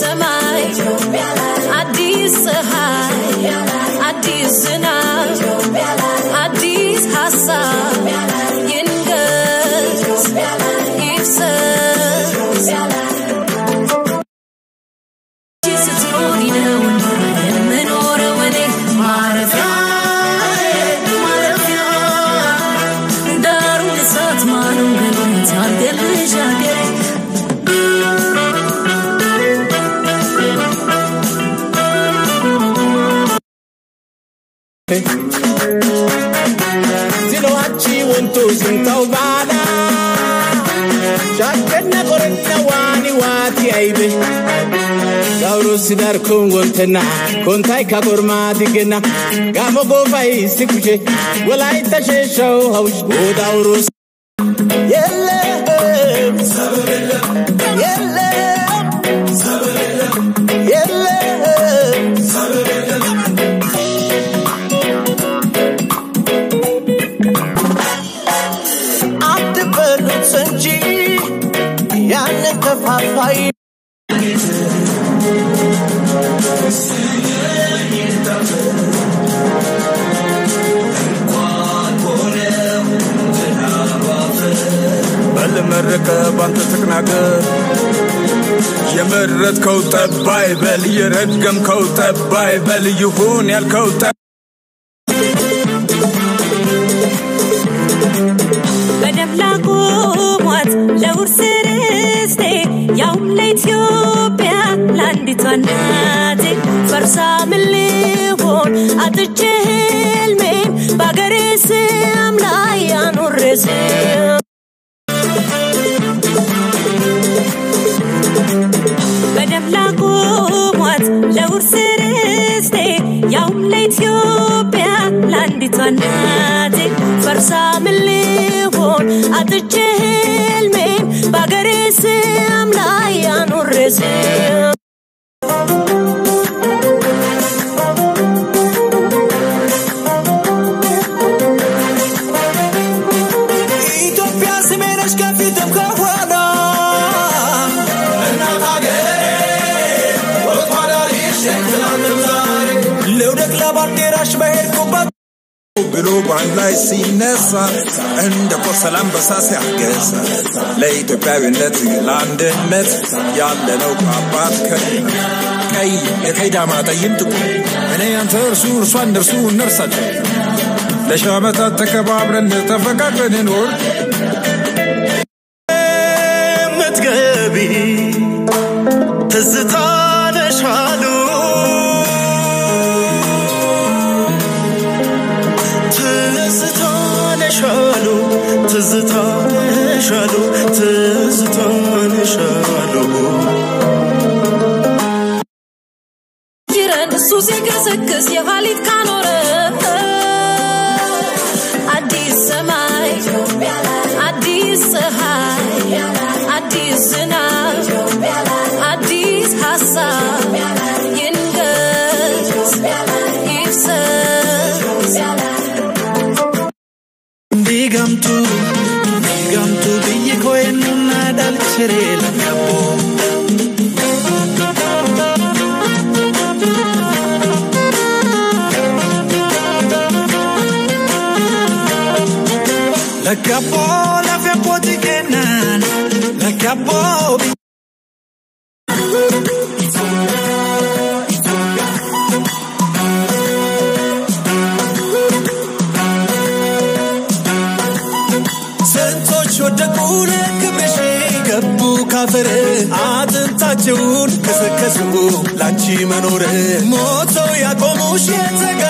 ሰማይ አዲስ ፀሐይ አዲስ ዝናብ አዲስ ሀሳብ ይንገስ ይፍሰስ ስትኖሪ ነው የምኖረው እኔ ማረፊያ ማረፊያ Siloachi wonto Yelle አትበሉት እንጂ ያንን ከፋፋይ በልመረቀ ባንተ ተቅናገር። የመረጥከው ጠባይ በል የረገምከው ጠባይ በል ይሁን ያልከው ለኢትዮጵያ ለአንዲቷ እናቴ ፈርሳ ምን ልሆን አጥቼ ህልሜን በአገሬ ስም ላይ አኖሬ ስም በደም ለውርስ ርስቴ ያውም ለኢትዮጵያ ለአንዲቷ እናቴ ፈርሳ ምን ልሆን አጥቼ ህልሜን በአገሬ ስም ላይ ስም ኢትዮጵያ በአንድ ላይ ሲነሳ እንደ ቆሰለ አንበሳ ሲያገሳ ለኢትዮጵያዊነት ለአንድነት ያለነው ከአባት ከእናት ቀይ የቀይ ዳማ ጠይም ጥቁር እኔ አንተ እርሱ እርሷ እነርሱ እነርሳቸው ለሺህ ዓመታት ተከባብረን ተፈቃቅረን ኖር የምትገቢ ትዝታ አሉ ጅረን እሱ ሲገሰግስ የኋሊት ካኖረ አዲስ ሰማይ አዲስ ፀሐይ አዲስ ዝናብ አዲስ ሀሳብ ይንገስ ይፍሰስ Digamtu, digamtu dal cerele a capo. La capo, la fe può di la capo. ካፈር አጥንታቸውን ከሰከሱ ላንቺ መኖር ሞተው ያቆሙሽ። የተጋ